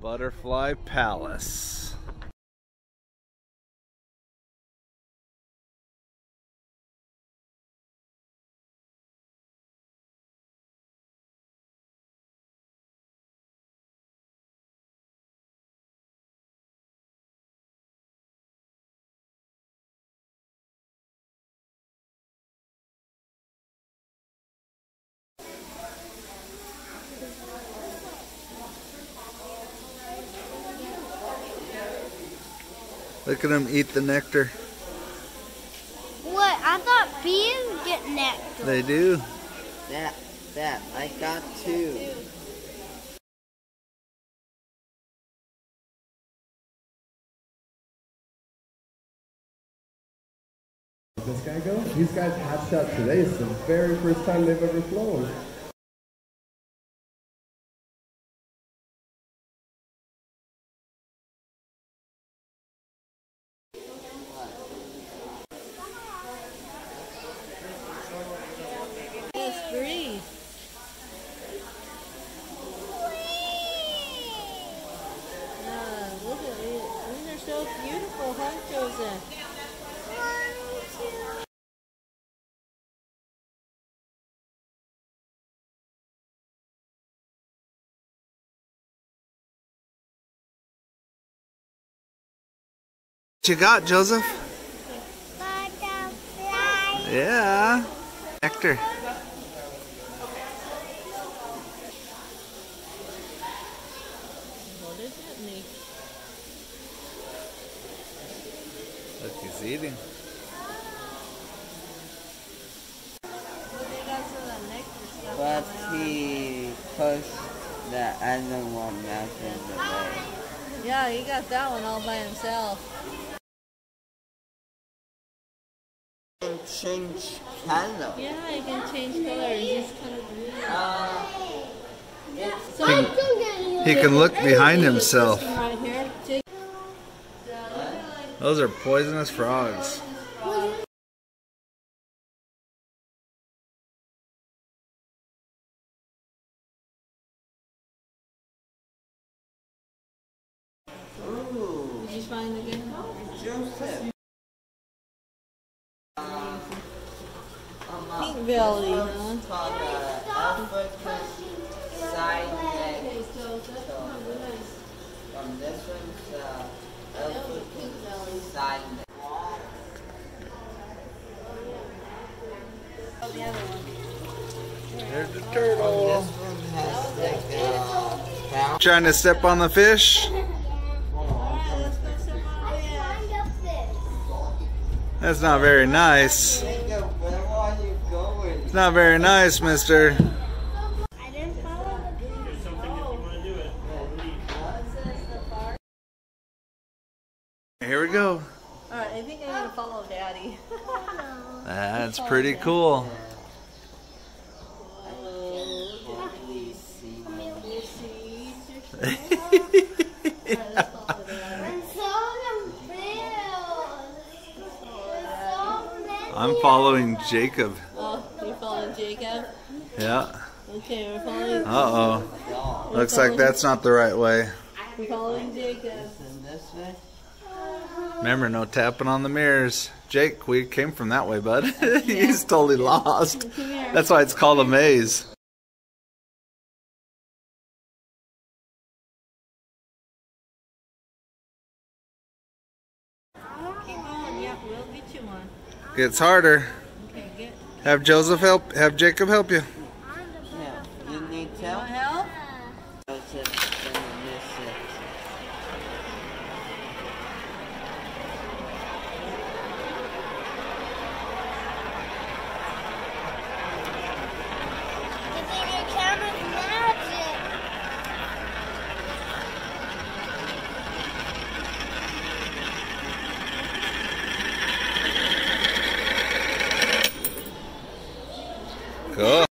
Butterfly Palace. Look at them eat the nectar. What? I thought bees get nectar. They do. That, that, I got two. This guy go? These guys hatched out today. It's the very first time they've ever flown. Yes, breathe. Yeah, look at it. These are so beautiful, huh, Joseph? What you got, Joseph? Butterfly. Yeah. Nectar. What does that mean? Look, he's eating. They got some of that nectar stuff But he pushed the other one out of the way. Yeah, he got that one all by himself. And change color. Yeah, you can change colors. It's kind of weird. Uh, He can look behind himself. Right here. Take Those are poisonous frogs. ooh, Did you find again? Joseph. Pink belly, huh? Called the African side neck. Okay, so that's not good. From this one's uh, African side neck. Oh, the other one. There's the oh, This turtle. one has like uh, a brown. Trying to step on the fish? Alright, let's go some more. Yeah. That's not very nice. Jacob, where are you going? It's not very nice, mister. I didn't follow Here we go. Alright, I think I'm gonna follow Daddy. That's pretty cool. Oh, please see. You see? Alright, let's follow Daddy. I'm so confused. So many. I'm following Jacob. Oh, you following Jacob? Yeah. Okay, we're following. Uh oh. Looks like that's not the right way. We're following Jacob. This way? Remember, no tapping on the mirrors. Jake, we came from that way, bud. He's totally lost. That's why it's called a maze. Keep going. Yeah, we'll get you one. Gets harder. Okay, get. Have Joseph help. Have Jacob help you. Cool.